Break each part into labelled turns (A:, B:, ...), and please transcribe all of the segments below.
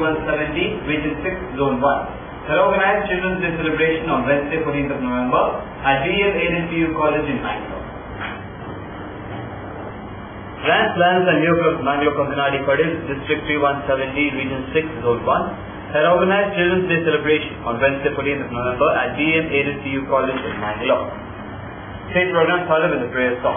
A: 170, Region 6, Zone 1. The organized Children's Day celebration on Wednesday, 14th of November at DL ANPU College in Bangalore. Grand Plans and New Mango Kaminadi Padil, District 3170, Region 6, Zone 1, had organized Children's Day celebration on Wednesday, 14th of November at B.M. Aided College in Mangalore. State program started with a prayer song.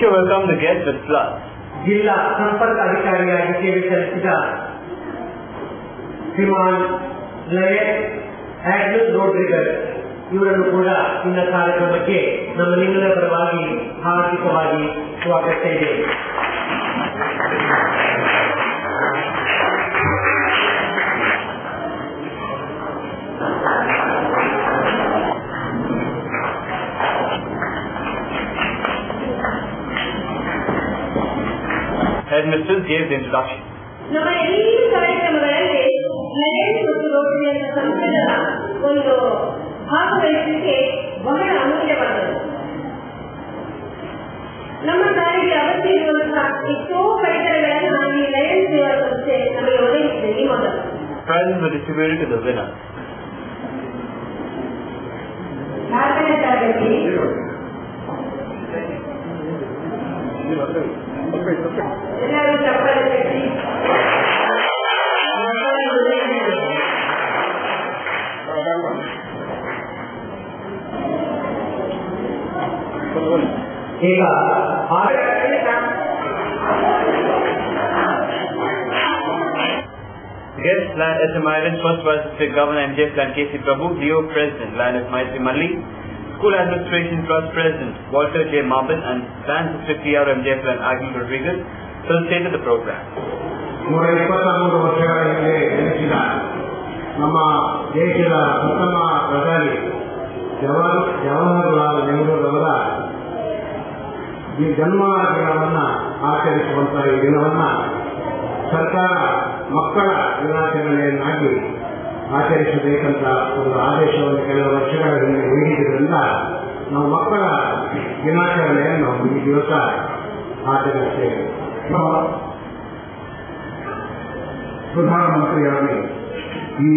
A: The teacher welcomed the guests with flowers.
B: ಜಿಲ್ಲಾ ಸಂಪರ್ಕ ಅಧಿಕಾರಿಯಾಗಿ ಸೇವೆ ಸಲ್ಲಿಸಿದ ಶ್ರೀಮಾನ್ lion ರೋಡ್ರಿಗರ್ ಇವರನ್ನು ಕೂಡ ಇನ್ನ ಕಾರ್ಯಕ್ರಮಕ್ಕೆ ನಮ್ಮ ನಿಂಗದ ಪರವಾಗಿ ಹಾರ್ದಿಕವಾಗಿ ಸ್ವಾಗತ ಇದೆ
A: Headmistress gave the introduction.
C: ನಮ್ಮ ಈ ಕಾರ್ಯಕ್ರಮಗಳಲ್ಲಿ ನರೇಂದ್ರ ಮತ್ತು ರೋಟರಿಯ ಸಂಸ್ಥೆಗಳ ಒಂದು ಭಾಗವಹಿಸುವಿಕೆ ಬಹಳ ಅಮೂಲ್ಯವಾದದ್ದು ನಮ್ಮ ಶಾಲೆಗೆ ಅಗತ್ಯ ಇರುವಂತಹ ಎಷ್ಟೋ ಪರಿಕರಗಳನ್ನು ಈ ಲಯನ್ ಸೇವಾ ಸಂಸ್ಥೆ ನಮಗೆ ಒದಗಿಸಿದೆ ಈ ಮೊದಲು
A: Prizes were distributed to the winner.
C: ನಾಲ್ಕನೇ ತರಗತಿ
B: ಈಗ ಆ-
A: Guests Land SM Ireland, First Vice District Governor MJ Plan KC Prabhu, DO President Land of Maitri Malli, School Administration Trust President Walter J. Marvin and Land District PR MJ Plan Agil Rodriguez facilitated the program.
D: ನೂರ ಇಪ್ಪತ್ತ ಮೂರು ವರ್ಷಗಳ ಹಿಂದೆ ಜನಿಸಿದ ನಮ್ಮ ದೇಶದ ಪ್ರಥಮ ಪ್ರಧಾನಿ ಜವಾಹರ್ ಜವಾಹರಲಾಲ್ ನೆಹರೂರವರ ಈ ಜನ್ಮ ದಿನವನ್ನ ಆಚರಿಸುವಂತಹ ಈ ದಿನವನ್ನ ಸರ್ಕಾರ ಮಕ್ಕಳ ದಿನಾಚರಣೆಯನ್ನಾಗಿ ಆಚರಿಸಬೇಕಂತ ಒಂದು ಆದೇಶವನ್ನು ಕೆಲವು ವರ್ಷಗಳ ಹಿಂದೆ ನೀಡಿದ್ರಿಂದ ನಾವು ಮಕ್ಕಳ ದಿನಾಚರಣೆಯನ್ನು ಈ ದಿವಸ ಆಚರಿಸುತ್ತೇವೆ. ಪ್ರಧಾನಮಂತ್ರಿಯಾಗಿ ಈ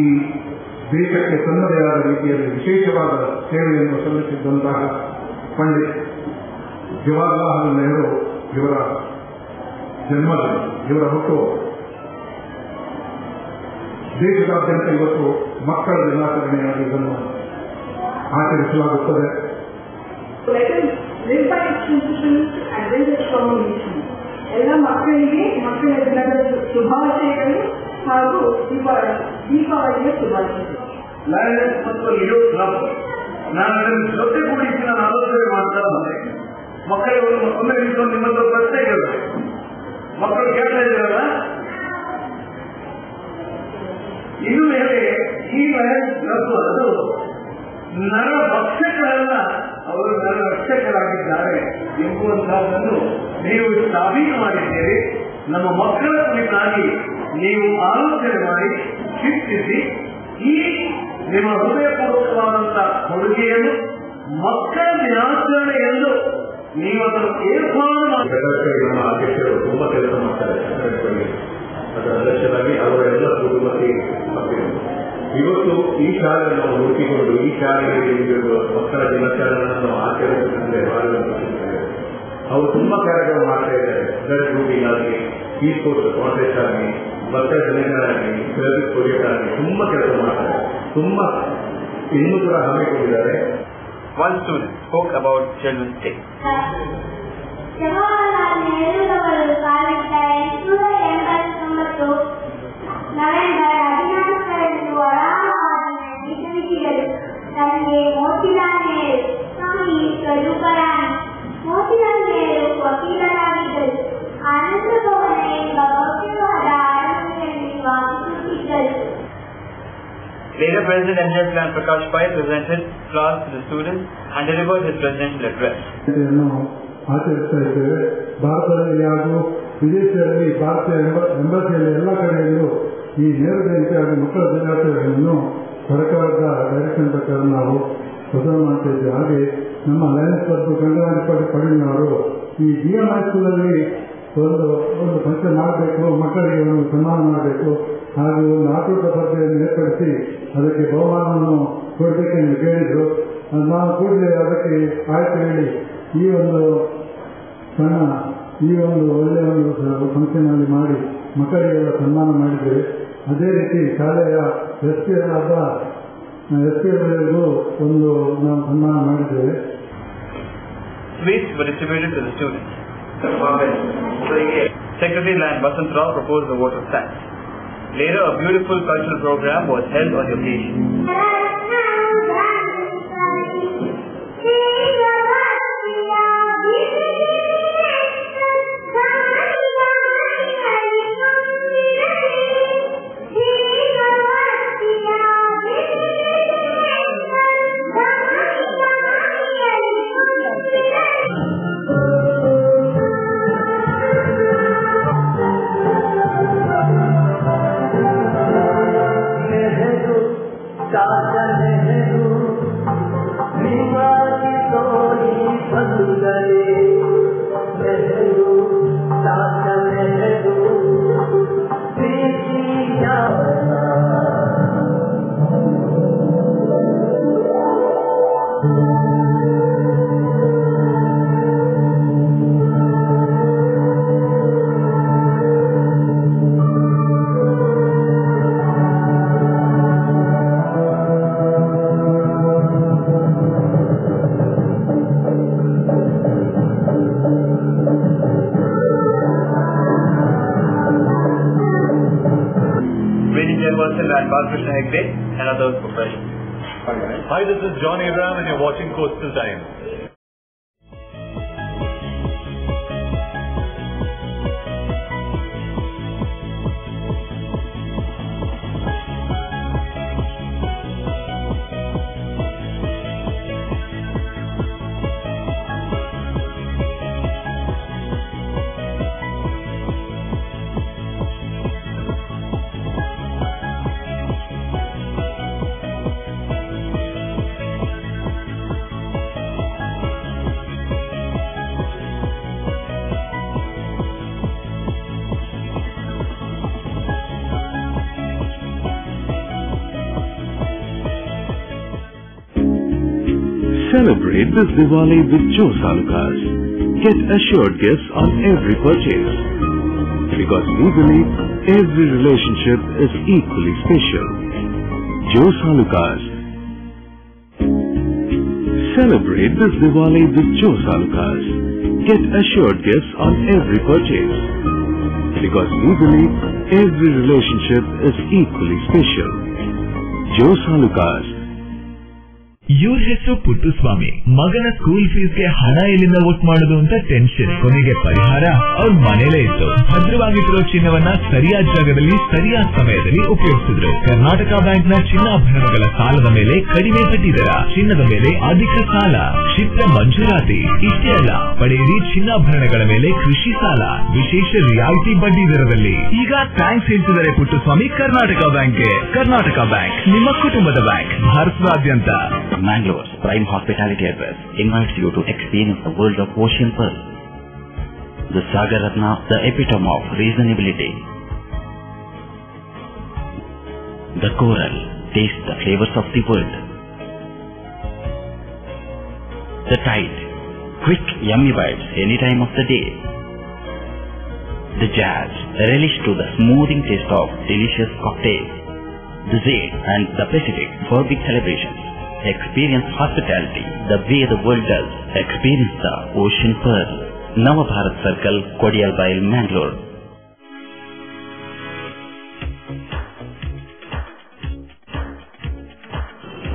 D: ದೇಶಕ್ಕೆ ತನ್ನದೇ ಆದ ರೀತಿಯಲ್ಲಿ ವಿಶೇಷವಾದ ಸೇವೆಯನ್ನು ಸಲ್ಲಿಸಿದ್ದಂತಹ ಪಂಡಿತ್ ಜವಾಹರ್ಲಾಲ್ ನೆಹರು ಇವರ ಜನ್ಮದಿನ ಇವರ ಹುಟ್ಟು. ದೇಶದಾದ್ಯಂತ ಇವತ್ತು ಮಕ್ಕಳ ದಿನಾಚರಣೆಯಾಗಿ ಇದನ್ನು ಆಚರಿಸಲಾಗುತ್ತದೆ.
E: ಎಲ್ಲ ಮಕ್ಕಳಿಗೆ ಮಕ್ಕಳ ದಿನದ ಶುಭಾಶಯಗಳು ಹಾಗೂ ದೀಪಾವಳಿ ದೀಪಾವಳಿಯ ಶುಭಾಶಯಗಳು.
D: ಲಯನ್ಸ್ ಮತ್ತು ಲಿಯೋ ಕ್ಲಬ್ ನಾನು ಜೊತೆಗೂಡಿಸಿ ನಾನು ಆಲೋಚನೆ ಮಾಡ್ತಾ ಬಂದೆ. ಮಕ್ಕಳಿಗೆ ಒಂದು ಒಮ್ಮೆ ನಿಂತ್ಕೊಂಡು ನಿಮ್ಮ ಪ್ರಶ್ನೆ ಕೇಳಿದ್ರು ಮಕ್ಕಳು ಕೇಳ್ತಾ ಇದ್ದಾರಲ್ಲ? ಇನ್ನು ಮೇಲೆ ಈ ಕ್ಲಬ್ ಅದು ನರ ಭಕ್ಷಕರಲ್ಲ ಅವರು ನರ ರಕ್ಷಕರಾಗಿದ್ದಾರೆ ಎಂಬುವಂತಹದನ್ನು ನೀವು ಸಾಬೀತು ಮಾಡಿದ್ದೀರಿ. ನಮ್ಮ ಮಕ್ಕಳ ಕುರಿತಾಗಿ ನೀವು ಆಲೋಚನೆ ಮಾಡಿ, ಚಿಂತಿಸಿ. ಈ ನಿಮ್ಮ ಹೃದಯಪೂರ್ವಕವಾದಂತಹ ಕೊಡುಗೆಯನ್ನು ಮಕ್ಕಳ ದಿನಾಚರಣೆ ಎಂದು ನೀವು ಅದನ್ನು ಏರ್ಪಾಡು ಮಾಡಿ
F: ನಮ್ಮ ಅಧ್ಯಕ್ಷರು ತುಂಬಾ ಕೆಲಸ ಮಾಡ್ತಾರೆ. ಅದರ ಅಧ್ಯಕ್ಷರಾಗಿ ಅವರೆಲ್ಲ ಕುಟುಂಬಕ್ಕೆ ಇವತ್ತು ಈ ಶಾಲೆಯನ್ನು ಹುಡುಕಿಕೊಂಡು, ಈ ಶಾಲೆಗೆ ಇಲ್ಲಿರುವ ಮಕ್ಕಳ ದಿನಾಚರಣೆಯನ್ನು ಆಚರಿಸುತ್ತೇವೆ ಭಾಗವಹಿಸುತ್ತೇವೆ ಅವರು ತುಂಬಾ ಕಾರ್ಯಕ್ರಮ ಮಾಡ್ತಾ ಇದ್ದಾರೆ. ಬ್ಲಡ್ ಗ್ರೂಪಿಂಗ್ ಆಗಲಿ ಈ ಸ್ಪೋರ್ಟ್ಸ್ ಕಾಂಟೆಸ್ಟ್ ಆಗಲಿ ಮಕ್ಕಳ ದಿನಗಳಾಗಲಿ ಕ್ರೆಡಿಟ್ ಪ್ರೊಜೆಕ್ಟ್ ಆಗಲಿ ತುಂಬಾ ಕೆಲಸ ಮಾಡ್ತಾರೆ. ತುಂಬಾ ಇನ್ನೂ ಕೂಡ ಹಮ್ಮಿಕೊಂಡಿದ್ದಾರೆ.
A: One student spoke about Children's Day.
G: Jawaharlal ನೆಹರೂರವರು ಸಾವಿರದ ಎಂಟುನೂರ ಎಂಬತ್ತೊಂಬತ್ತು ನವೆಂಬರ್ ಹದಿನಾಲ್ಕರಂದು ಅಲಹಾಬಾದಿನಲ್ಲಿ ಜನಿಸಿದರು ತಂದೆ ಮೋತಿಲಾಲ್ ನೆಹರು ಸ್ವಾಮಿ ಸ್ವರೂಪರಾಣಿ Motilal Nehru ವಕೀಲರಾಗಿದ್ದರು
A: Later, President MJ Plan Prakash Pai presented flowers to the students and delivered his presidential address.
H: ಆಚರಿಸ್ತಾ ಭಾರತದಲ್ಲಿ ಹಾಗೂ ವಿದೇಶದಲ್ಲಿ ಭಾರತೀಯ ಎಂಬ- ಎಂಬಸಿಯಲ್ಲಿ ಎಲ್ಲ ಕಡೆಯಲ್ಲೂ ಈ ನೇರ ಜಯಂತಿ ಹಾಗೂ ಮಕ್ಕಳ ದಿನಾಚರಣೆಯನ್ನು ಸರ್ಕಾರದ ಡೈರೆಕ್ಷನ್ ಪ್ರಕಾರ ನಾವು ಪ್ರಧಾನ ಮಾಡ್ತಾ ಹಾಗೆ ನಮ್ಮ ಲಯನ್ಸ್ ಕ್ಲಬ್ ಗಂಗಾವಳಿ ಪಡಿನವರು ಈ ಬಿ ಎಂ ಒಂದು ಒಂದು ಫಂಕ್ಷನ್ ಮಾಡಬೇಕು, ಮಕ್ಕಳಿಗೆ ಒಂದು ಸನ್ಮಾನ ಮಾಡಬೇಕು, ಹಾಗೂ ಒಂದು ಆಟೋಟ ಸ್ಪರ್ಧೆಯನ್ನು ಏರ್ಪಡಿಸಿ ಅದಕ್ಕೆ ಬಹುಮಾನವನ್ನು ಕೊಡಬೇಕೆಂದು ಕೇಳಿದರು ನಾವು ಕೂಡಲೇ ಅದಕ್ಕೆ ಆಯ್ತು ಹೇಳಿ, ಈ ಒಂದು ಸಣ್ಣ, ಈ ಒಂದು ಒಳ್ಳೆಯ ಒಂದು ಫಂಕ್ಷನ್ನಲ್ಲಿ ಮಾಡಿ ಮಕ್ಕಳಿಗೆಲ್ಲ ಸನ್ಮಾನ ಮಾಡಿದ್ದೇವೆ ಅದೇ ರೀತಿ ಶಾಲೆಯ ಎಸ್ ಪಿ ಹಬ್ಬ ಎಸ್ ಪಿ ಒಂದು ನಾವು ಸನ್ಮಾನ ಮಾಡಿದ್ದೇವೆ
A: Sweets the students. Secretary Land Vasant Rao proposed the vote of thanks. Later, a beautiful cultural program was held on the occasion.
I: Celebrate this Diwali with Jos Alukkas. Get assured gifts on every purchase. Because we believe every relationship is equally special. Jos Alukkas. Celebrate this Diwali with Jos Alukkas. Get assured gifts on every purchase. Because we believe every relationship is equally special. Jos Alukkas.
J: ಇವ್ರ ಹೆಸರು ಪುಟ್ಟುಸ್ವಾಮಿ. ಮಗನ school ಫೀಸ್ಗೆ ಹಣ ಎಲ್ಲಿಂದ vote ಮಾಡೋದು ಅಂತ tension ಕೊನೆಗೆ ಪರಿಹಾರ ಅವ್ರ ಮನೇಲೇ ಇತ್ತು ಭದ್ರವಾಗಿಟ್ಟಿರೋ ಚಿನ್ನವನ್ನ ಸರಿಯಾದ ಜಾಗದಲ್ಲಿ, ಸರಿಯಾದ ಸಮಯದಲ್ಲಿ ಉಪಯೋಗಿಸಿದ್ರು. ಕರ್ನಾಟಕ ಬ್ಯಾಂಕ್ನ ಚಿನ್ನಾಭರಣಗಳ ಸಾಲದ ಮೇಲೆ ಕಡಿಮೆ ಬಡ್ಡಿ ದರ ಚಿನ್ನದ ಮೇಲೆ ಅಧಿಕ ಸಾಲ. ಕ್ಷಿಪ್ರ ಮಂಜೂರಾತಿ. ಇಷ್ಟೇ ಅಲ್ಲ ಪಡೆಯಿರಿ ಚಿನ್ನಾಭರಣಗಳ ಮೇಲೆ ಕೃಷಿ ಸಾಲ. ವಿಶೇಷ ರಿಯಾಯಿತಿ ಬಡ್ಡಿ ದರದಲ್ಲಿ. ಈಗ ಥ್ಯಾಂಕ್ಸ್ ಹೇಳ್ತಿದ್ದಾರೆ ಪುಟ್ಟುಸ್ವಾಮಿ ಕರ್ನಾಟಕ ಬ್ಯಾಂಕ್ಗೆ. ಕರ್ನಾಟಕ ಬ್ಯಾಂಕ್, ನಿಮ್ಮ ಕುಟುಂಬದ ಬ್ಯಾಂಕ್. ಭಾರತದಾದ್ಯಂತ.
K: Mangalore's Prime Hospitality Address invites you to experience the world of Ocean Pearl. The Sagar Ratna, the epitome of reasonability. The coral, taste the flavors of the world. The tide, quick yummy bites any time of the day. The jazz, relish to the smoothing taste of delicious cocktails. The Jade and the Pacific for big celebrations. Experience hospitality the way the world does. Experience the Ocean Pearl. Navabharat Circle, Kodialbail, Mangalore.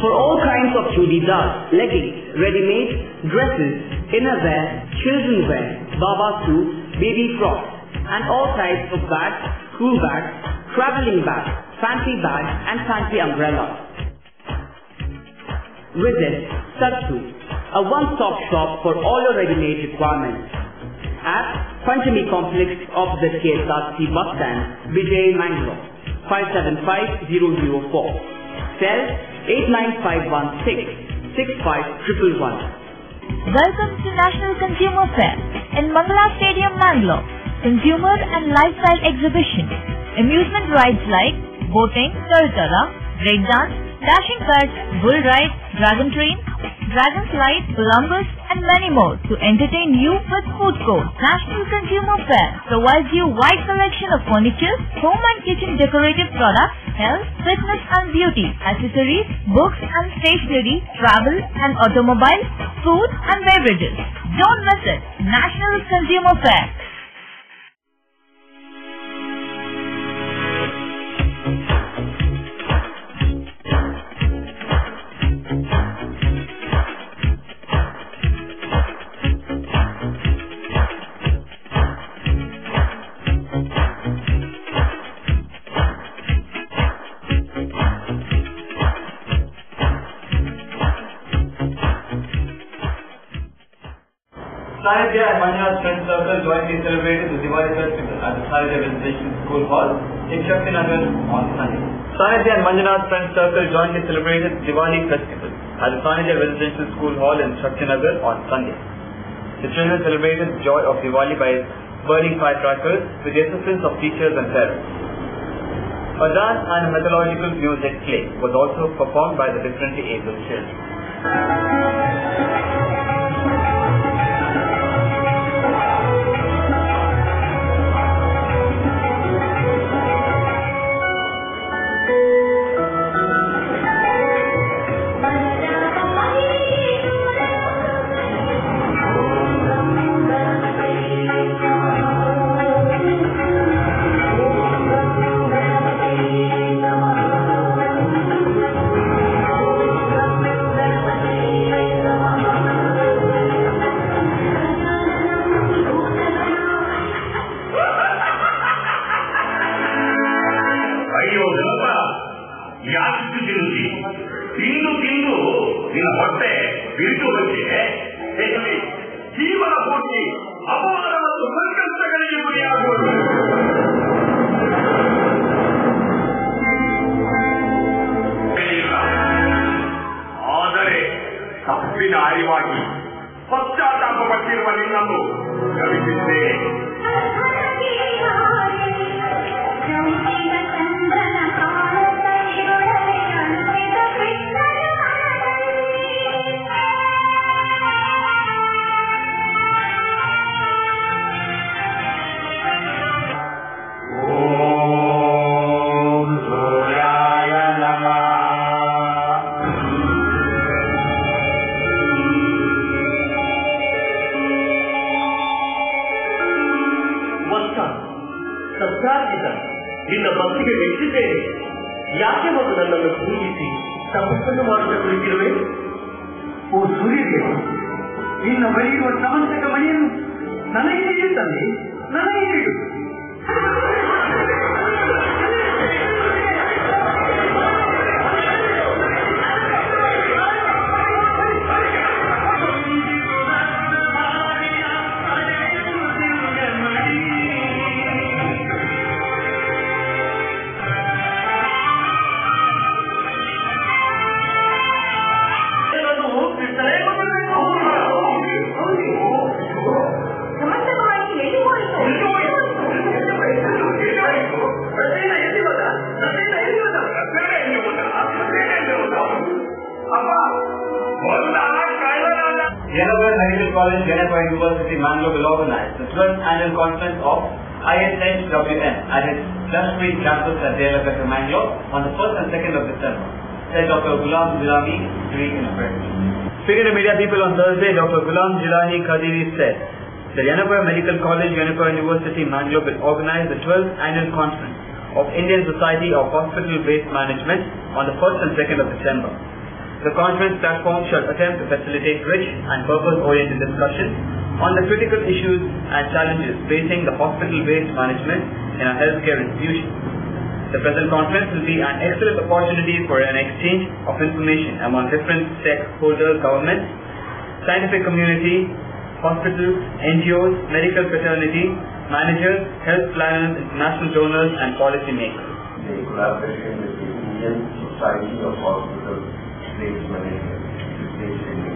B: For all kinds of chudidars, leggings, ready-made, dresses, innerwear, children wear, baba suits, baby frocks, and all types of bags, school bags, traveling bags, fancy bags, and fancy umbrellas. Visit Satsu, a one-stop shop for all your ready-made requirements. At Panchami Complex opposite KSRTC bus stand, Bejai Mangalore, 575004. Cell 89516 65111.
L: Welcome to National Consumer Fair in Mangala Stadium, Mangalore. Consumer and lifestyle exhibition. Amusement rides like boating, Taratara, breakdance, dashing carts, bull ride, dragon train, dragon slide, Columbus, and many more to entertain you with food court. National Consumer Fair provides you wide selection of furniture, home and kitchen decorative products, health, fitness and beauty, accessories, books and stationery, travel and automobile, food and beverages. Don't miss it. National Consumer Fair.
A: Jointly celebrated the Diwali festival at the Sanidhya Residential School Hall in Shaktinagar on Sunday. Sanidhya and Manjunath Friends Circle jointly celebrated Diwali festival at the Sanidhya Residential School Hall in Shaktinagar on Sunday. The children celebrated the joy of Diwali by burning firecrackers with the assistance of teachers and parents. A dance and mythological music play was also performed by the differently abled children. Mangalore on the 1st and 2nd of December. Said Dr. Ghulam Jilani during in a. Speaking to media people on Thursday, Dr. Ghulam Jilani Khadiri said, the Yenepoya Medical College, Yenepoya University, Mangalore will organize the 12th annual conference of Indian Society of Hospital Waste Management on the 1st and 2nd of December. The conference platform shall attempt to facilitate rich and purpose-oriented discussion on the critical issues and challenges facing the hospital waste management in our healthcare institutions. The present conference will be an excellent opportunity for an exchange of information among different stakeholders, governments, scientific community, hospitals, NGOs, medical fraternity, managers, health planners, international donors, and policymakers.
M: The collaboration with the Indian Society of Hospital Waste Management based in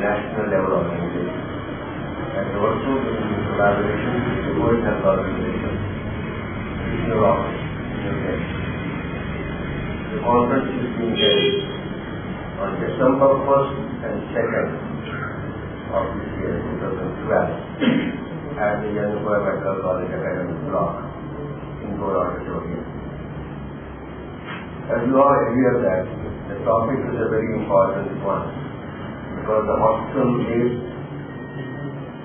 M: national level organization. And also in collaboration with the World Health Organization, The conference is being held on December 1st and 2nd of this year, 2012, at in. As you are aware that the topic is a very important one because the hospital is,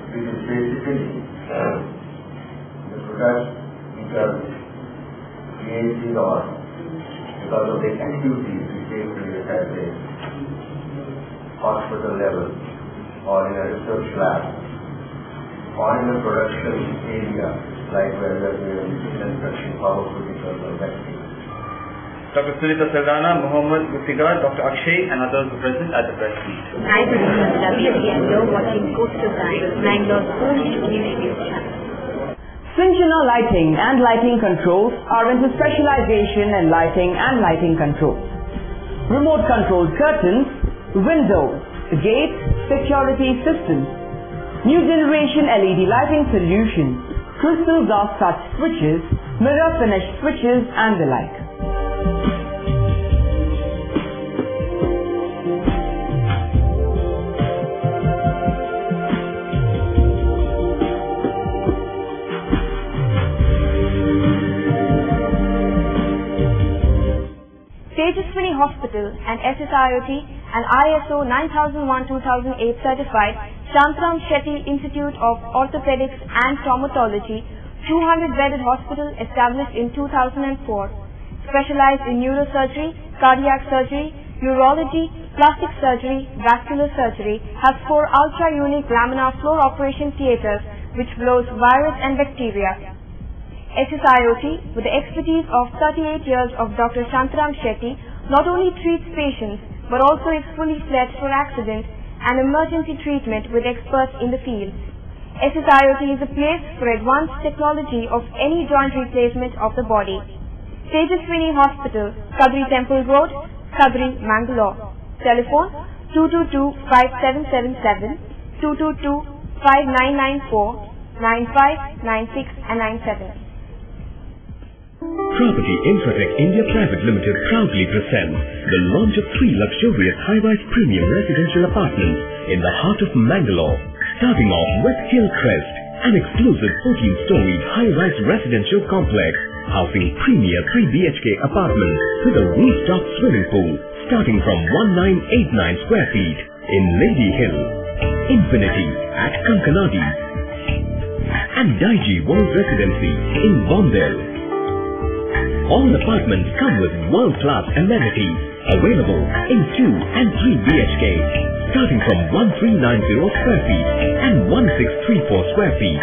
M: which is basically the product which created or because of the activities we take place at the hospital level or in a research lab or in a production area like where we are doing manufacturing pharmaceuticals or vaccines.
A: Dr. Sunita Saldana, Muhammad Muftigar, Dr. Akshay, and others were present at the press meet.
N: Hi, this is Ravi and you're watching Coastal Times, Mangalore's only news
B: Cinchona Lighting and Lighting Controls are into specialization in lighting and lighting controls. Remote controlled curtains, windows, gates, security systems, new generation LED lighting solutions, crystal glass touch switches, mirror finish switches and the like.
O: Tejaswini Hospital and SSIOT and ISO 9001-2008 certified Shantaram Shetty Institute of Orthopedics and Traumatology 200-bedded hospital established in 2004 specialized in neurosurgery, cardiac surgery, urology, plastic surgery, vascular surgery, has four ultra-unique laminar flow operation theaters which blows virus and bacteria. SSIOT, with the expertise of 38 years of Dr. Shantaram Shetty, not only treats patients but also is fully fledged for accident and emergency treatment with experts in the field. SSIOT is a place for advanced technology of any joint replacement of the body. Tejaswini Hospital, Kadri Temple Road, Kadri, Mangalore. Telephone 222-5777, 222-5994, 95, 96 and 97.
P: Property Infratech India Private Limited proudly presents the launch of three luxurious high-rise premium residential apartments in the heart of Mangalore. Starting off with Hillcrest, an exclusive 14-storied high-rise residential complex housing premier 3 BHK apartments with a rooftop swimming pool starting from 1989 square feet in Lady Hill, Infinity at Kankanadi, and Daiji World Residency in Bondel. All apartments come with world-class amenities available in 2 and 3 BHK starting from 1390 square feet and 1634 square feet.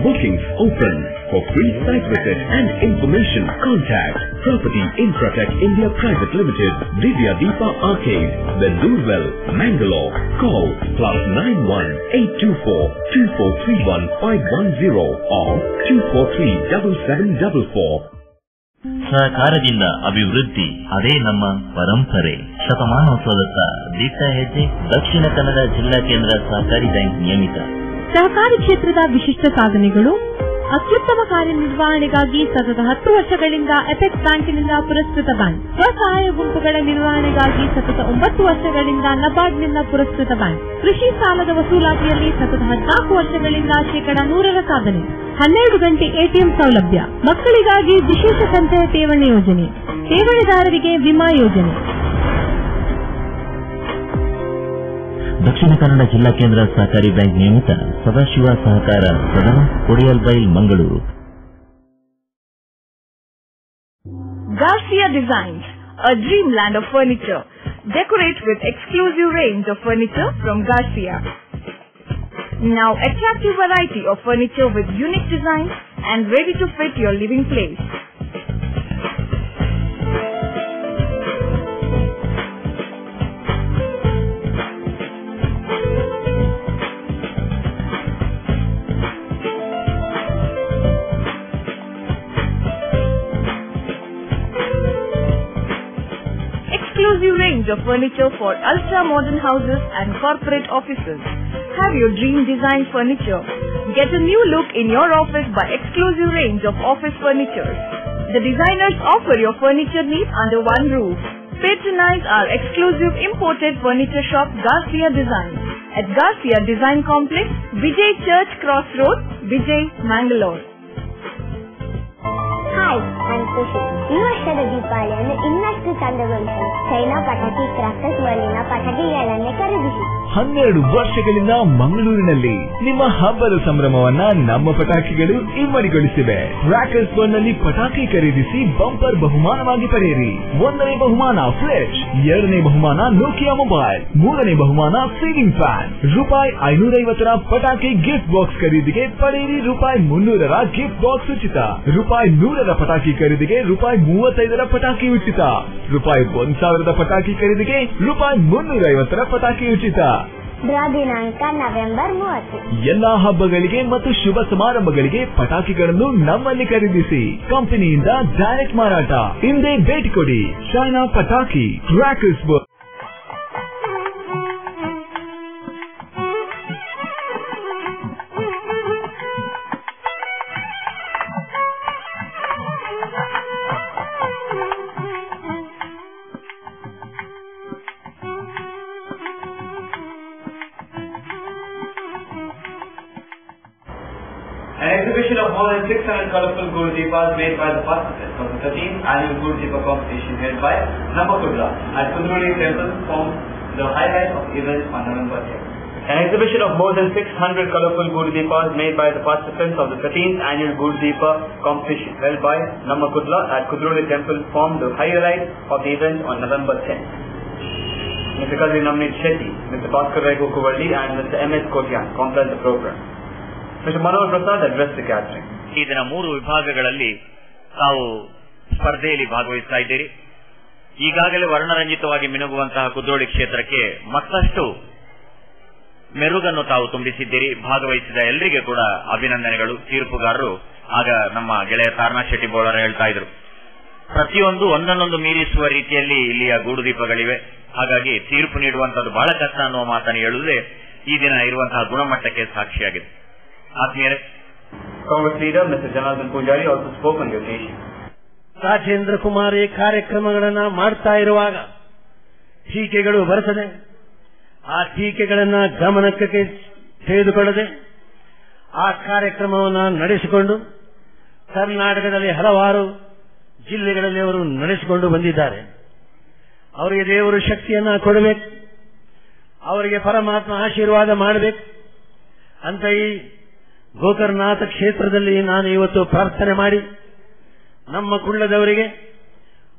P: Bookings open. For free site visit and information, contact Property Infratech India Private Limited, Divya Deepa Arcade, Bendurwell, Mangalore. Call plus 91-824-2431-510 or 243-7744.
Q: ಸಹಕಾರದಿಂದ ಅಭಿವೃದ್ಧಿ, ಅದೇ ನಮ್ಮ ಪರಂಪರೆ. ಶತಮಾನೋತ್ಸವದತ್ತ ದಿಟ್ಟ ಹೆಜ್ಜೆ, ದಕ್ಷಿಣ ಕನ್ನಡ ಜಿಲ್ಲಾ ಕೇಂದ್ರ ಸಹಕಾರಿ ಬ್ಯಾಂಕ್ ನಿಯಮಿತ.
R: ಸಹಕಾರಿ ಕ್ಷೇತ್ರದ ವಿಶಿಷ್ಟ ಸಾಧನೆಗಳು ಅತ್ಯುತ್ತಮ ಕಾರ್ಯನಿರ್ವಹಣೆಗಾಗಿ ಸತತ ಹತ್ತು ವರ್ಷಗಳಿಂದ ಎಪೆಕ್ಸ್ ಬ್ಯಾಂಕಿನಿಂದ ಪುರಸ್ಕೃತ ಬ್ಯಾಂಕ್ ಸ್ವಸಹಾಯ ಗುಂಪುಗಳ ನಿರ್ವಹಣೆಗಾಗಿ ಸತತ ಒಂಬತ್ತು ವರ್ಷಗಳಿಂದ ನಬಾರ್ಡ್ನಿಂದ ಪುರಸ್ಕೃತ ಬ್ಯಾಂಕ್ ಕೃಷಿ ಸಾಲದ ವಸೂಲಾತಿಯಲ್ಲಿ ಸತತ ಹದಿನಾಲ್ಕು ವರ್ಷಗಳಿಂದ ಶೇಕಡ ನೂರರ ಸಾಧನೆ. ಹನ್ನೆರಡು ಗಂಟೆ ಎಟಿಎಂ ಸೌಲಭ್ಯ. ಮಕ್ಕಳಿಗಾಗಿ ವಿಶೇಷ ಸಂಚಯ ಠೇವಣಿ ಯೋಜನೆ. ಠೇವಣಿದಾರರಿಗೆ ವಿಮಾ ಯೋಜನೆ.
Q: ದಕ್ಷಿಣ ಕನ್ನಡ ಜಿಲ್ಲಾ ಕೇಂದ್ರ ಸಹಕಾರಿ ಬ್ಯಾಂಕ್ ನಿಯಮಿತ ಸದಾಶಿವ ಸಹಕಾರ ಸದನ Kodialbail Mangaluru
L: Garcia Designs, a dreamland of furniture. Decorate with exclusive range of furniture from Garcia. Now attractive variety of furniture with unique designs and ready to fit your living place.
O: Furniture for ultra-modern houses and corporate offices. Have your dream design furniture. Get a new look in your office by exclusive range of office furniture. The designers offer your furniture needs under one roof. Patronize our exclusive imported furniture shop Garcia Design at Garcia Design Complex, Bejai Church Cross Road, Bejai, Mangalore.
G: Hi, I'm Kushi. You are Shada Deepali and the industry Chandravanshi. China Pataki crafters Valina Pataki Yalanne
J: ಹನ್ನೆರಡು ವರ್ಷಗಳಿಂದ ಮಂಗಳೂರಿನಲ್ಲಿ ನಿಮ್ಮ ಹಬ್ಬದ ಸಂಭ್ರಮವನ್ನ ನಮ್ಮ ಪಟಾಕಿಗಳು ಇಮ್ಮಡಿಗೊಳಿಸಿವೆ. ರಾಕರ್ಸ್ನಲ್ಲಿ ಪಟಾಕಿ ಖರೀದಿಸಿ bumper ಬಹುಮಾನವಾಗಿ ಪಡೆಯಿರಿ. ಒಂದನೇ ಬಹುಮಾನ ಫ್ರಿಡ್ಜ್ ಎರಡನೇ ಬಹುಮಾನ ನೋಕಿಯಾ ಮೊಬೈಲ್ ಮೂರನೇ ಬಹುಮಾನ ಸೀಲಿಂಗ್ ಫ್ಯಾನ್ ರೂಪಾಯಿ ಐನೂರೈವತ್ತರ ಪಟಾಕಿ ಗಿಫ್ಟ್ ಬಾಕ್ಸ್ ಖರೀದಿಗೆ ಪಡೆಯಿರಿ ರೂಪಾಯಿ ಮುನ್ನೂರರ ಗಿಫ್ಟ್ ಬಾಕ್ಸ್ ಉಚಿತ. ರೂಪಾಯಿ ನೂರರ ಪಟಾಕಿ ಖರೀದಿಗೆ ರೂಪಾಯಿ ಮೂವತ್ತೈದರ ಪಟಾಕಿ ಉಚಿತ. ರೂಪಾಯಿ ಒಂದ್ ಸಾವಿರದ ಪಟಾಕಿ ಖರೀದಿಗೆ ರೂಪಾಯಿ ಮುನ್ನೂರ ಐವತ್ತರ ಪಟಾಕಿ ಉಚಿತ.
G: ದಿನಾಂಕ ನವೆಂಬರ್ ಮೂವತ್ತು.
J: ಎಲ್ಲಾ ಹಬ್ಬಗಳಿಗೆ ಮತ್ತು ಶುಭ ಸಮಾರಂಭಗಳಿಗೆ ಪಟಾಕಿಗಳನ್ನು ನಮ್ಮಲ್ಲಿ ಖರೀದಿಸಿ. ಕಂಪನಿಯಿಂದ ಡೈರೆಕ್ಟ್ ಮಾರಾಟ. ಹಿಂದೆ ಭೇಟಿ ಕೊಡಿ. ಚೈನಾ ಪಟಾಕಿ
A: crackers 600 colorful Gurudjeepas made by the participants of the 13th annual Gurudjeepa competition held by at Kudroli Temple formed the highlight of the event on November 10th. An exhibition of more than 600 colorful made by the participants of the 13th annual competition held by Namma Kudla at Kudroli Temple formed the highlight of the event on November 10th. Mr. Kadri Navaneeth Shetty, Mr. Bhaskar Rai and Mr. M.S. Kotian completed the program. Mr. Manohar Prasad addressed the gathering.
S: ಈ ದಿನ ಮೂರು ವಿಭಾಗಗಳಲ್ಲಿ ತಾವು ಸ್ಪರ್ಧೆಯಲ್ಲಿ ಭಾಗವಹಿಸ್ತಾ ಇದ್ದೀರಿ. ಈಗಾಗಲೇ ವರ್ಣರಂಜಿತವಾಗಿ ಮಿನುಗುವಂತಹ ಕುದ್ರೋಳಿ ಕ್ಷೇತ್ರಕ್ಕೆ ಮತ್ತಷ್ಟು ಮೆರುಗನ್ನು ತಾವು ತುಂಬಿಸಿದ್ದೀರಿ. ಭಾಗವಹಿಸಿದ ಎಲ್ಲರಿಗೆ ಕೂಡ ಅಭಿನಂದನೆಗಳು, ತೀರ್ಪುಗಾರರು. ಆಗ ನಮ್ಮ ಗೆಳೆಯ ಕಾರಣ ಶೆಟ್ಟಿ ಬೋಳರ ಹೇಳ್ತಾ ಇದ್ರು. ಪ್ರತಿಯೊಂದು ಒಂದನ್ನೊಂದು ಮೀರಿಸುವ ರೀತಿಯಲ್ಲಿ ಇಲ್ಲಿಯ ಗೂಡುದೀಪಗಳಿವೆ ಹಾಗಾಗಿ ತೀರ್ಪು ನೀಡುವಂತದ್ದು ಬಹಳ ಕಷ್ಟ ಅನ್ನುವ ಮಾತನ್ನು ಹೇಳುವುದೇ ಈ ದಿನ ಇರುವಂತಹ ಗುಣಮಟ್ಟಕ್ಕೆ ಸಾಕ್ಷಿಯಾಗಿದೆ. ಆತ್ಮೀಯರೇ
A: Janardhan Pujari, also spoke on the occasion.
T: Rajendra Kumar ಈ ಕಾರ್ಯಕ್ರಮಗಳನ್ನು ಮಾಡ್ತಾ ಇರುವಾಗ ಟೀಕೆಗಳು ಬರ್ತದೆ ಆ ಟೀಕೆಗಳನ್ನು ಗಮನಕ್ಕೆ ತೆಗೆದುಕೊಳ್ಳದೆ, ಆ ಕಾರ್ಯಕ್ರಮವನ್ನ ನಡೆಸಿಕೊಂಡು ಕರ್ನಾಟಕದಲ್ಲಿ ಹಲವಾರು ಜಿಲ್ಲೆಗಳಲ್ಲಿ ಅವರು ನಡೆಸಿಕೊಂಡು ಬಂದಿದ್ದಾರೆ. ಅವರಿಗೆ ದೇವರು ಶಕ್ತಿಯನ್ನ ಕೊಡಬೇಕು. ಅವರಿಗೆ ಪರಮಾತ್ಮ ಆಶೀರ್ವಾದ ಮಾಡಬೇಕು. ಅಂತ ಈ ಗೋಕರ್ನಾಥ ಕ್ಷೇತ್ರದಲ್ಲಿ ನಾನು ಇವತ್ತು ಪ್ರಾರ್ಥನೆ ಮಾಡಿ ನಮ್ಮ ಕುಳ್ಳದವರಿಗೆ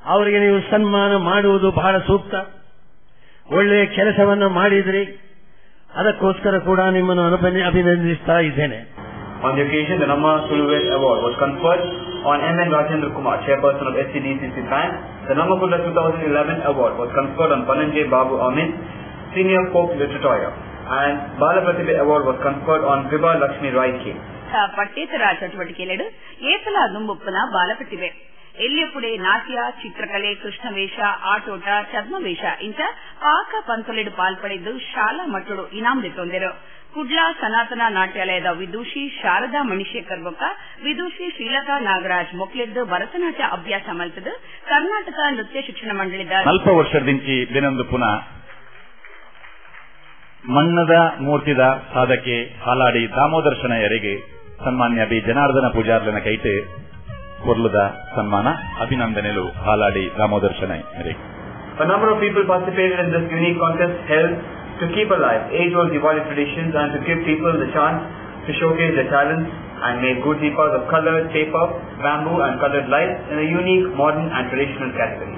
T: ಅವರಿಗೆ ನೀವು ಸನ್ಮಾನ ಮಾಡುವುದು ಬಹಳ ಸೂಕ್ತ ಒಳ್ಳೆಯ ಕೆಲಸವನ್ನು ಮಾಡಿದ್ರಿ ಅದಕ್ಕೋಸ್ಕರ ಕೂಡ ನಿಮ್ಮನ್ನು ಅಭಿನಂದಿಸ್ತಾ ಇದ್ದೇನೆ
A: On the occasion, the Namma Suluvet Award was conferred on M.N. Rajendra Kumar, chairperson of SCDCC Bank. The Namakula 2011 award was conferred on Pananjay Babu Amin, senior folk literature. And Balapratibhe award was conferred on Vibha Lakshmi Rai K.
U: ಪಠ್ಯೇತರ ಚಟುವಟಿಕೆಗಳು ಏಸಲಾದು ಮುಪ್ಪನ ಬಾಲಪಟ್ಟಿವೆ ಎಲ್ಲಿಯಪುಡೆ ನಾಟ್ಯ ಚಿತ್ರಕಲೆ ಕೃಷ್ಣವೇಷ ಆಟೋಟ ಛದ್ಮವೇಷ ಇಂತ ಪಾಕ ಪಂತಲೆಡು ಪಾಲ್ಪಡೆದು ಶಾಲಾ ಮಟ್ಟಡು ಇನಾಮ್ ತೊಂದರು ಕುಡ್ಲಾ ಸನಾತನ ನಾಟ್ಯಾಲಯದ ವಿದೂಷಿ ಶಾರದಾ ಮಣಿಶೇಖರ್ ಬೊಕ್ಕ ವಿದೂಷಿ ಶ್ರೀಲತಾ ನಾಗರಾಜ್ ಮೊಕ್ಲೆದ್ದು ಭರತನಾಟ್ಯ ಅಭ್ಯಾಸ ಮಲ್ತದು. ಕರ್ನಾಟಕ ನೃತ್ಯ ಶಿಕ್ಷಣ ಮಂಡಳಿದ
V: ಅಲ್ಪ ವರ್ಷದಿಂಚಿ ದಿನಂದು ಪುನಃ ಮಣ್ಣದ ಮೂರ್ತಿದ ಸಾಧಕೆ ಹಾಲಾಡಿ ದಾಮೋದರ್ಶನ ಎರೆಗೆ ಸನ್ಮಾನ್ಯ ಬಿ ಜನಾರ್ದನ ಪೂಜಾರ್ಲನ ಕೈಟೆ ಕೊರ್ಲದ ಸನ್ಮಾನ ಅಭಿನಂದನೆಲು Haladi ದಾಮೋದರ್ಶನ ಎರೆಗೆ
A: A number of people participated in this unique contest held to keep alive age-old Diwali traditions and to give people the chance to showcase their talents and make good deepas of colored paper, bamboo and colored lights in a unique, modern and traditional category.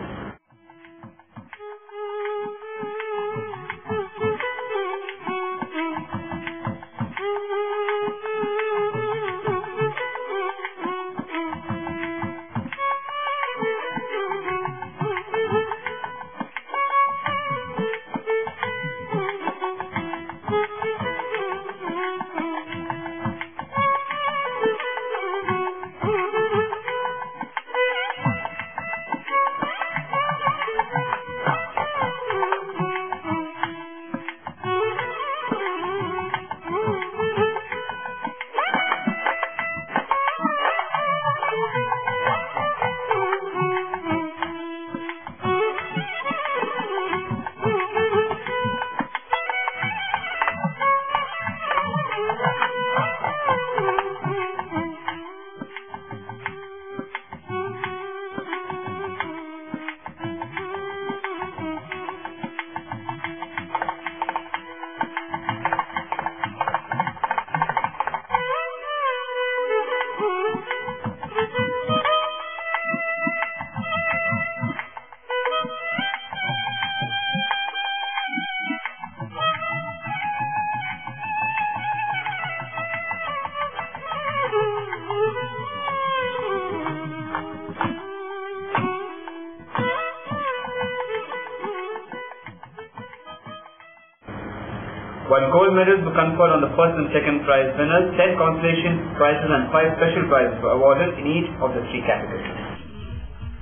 A: while gold medals were conferred on the first and second prize winners, 10 consolation prizes and 5 special prizes were awarded in each of the three categories.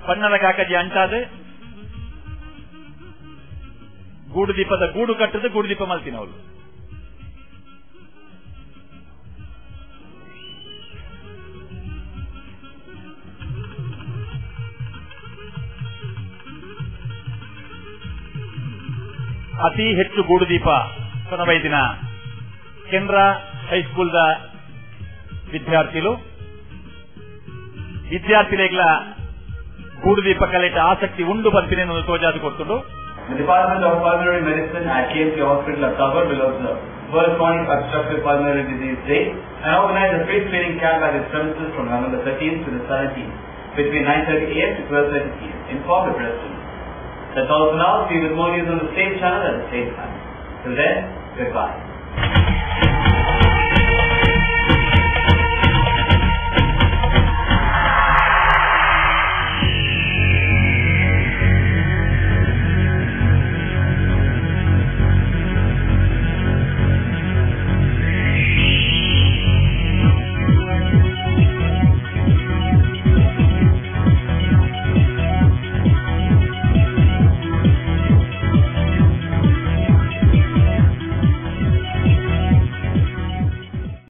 V: ಬಣ್ಣದ ಕಾಕಜಿ ಅಂಟಾದ ಗೂಡು ದೀಪದ ಗೂಡು ಕಟ್ಟದ ಗೂಡು ದೀಪ ಮಲ್ತಿನವಳು ಅತಿ ಹೆಚ್ಚು ಗೂಡು ದೀಪ ಕೊನಬೈದಿನ ಕೆನರಾ ಹೈಸ್ಕೂಲ್ದ ವಿದ್ಯಾರ್ಥಿಗಳು ವಿದ್ಯಾರ್ಥಿಗಳ ಗೂಡು ದೀಪ ಕಲೆಟ ಆಸಕ್ತಿ ಉಂಡು ಬಂತಿನ ತೋಜಾದು ಕೊಟ್ಟು
A: The Department of Pulmonary Medicine at KMC Hospital of Cover will observe World Chronic Obstructive Pulmonary Disease Day and organize a free screening camp at its premises from November 13th to the 17th between 9.30 a.m. to 12.30 p.m. Inform the President. That's all for now. See you with more news on the same channel at the same time. Till then, بیکار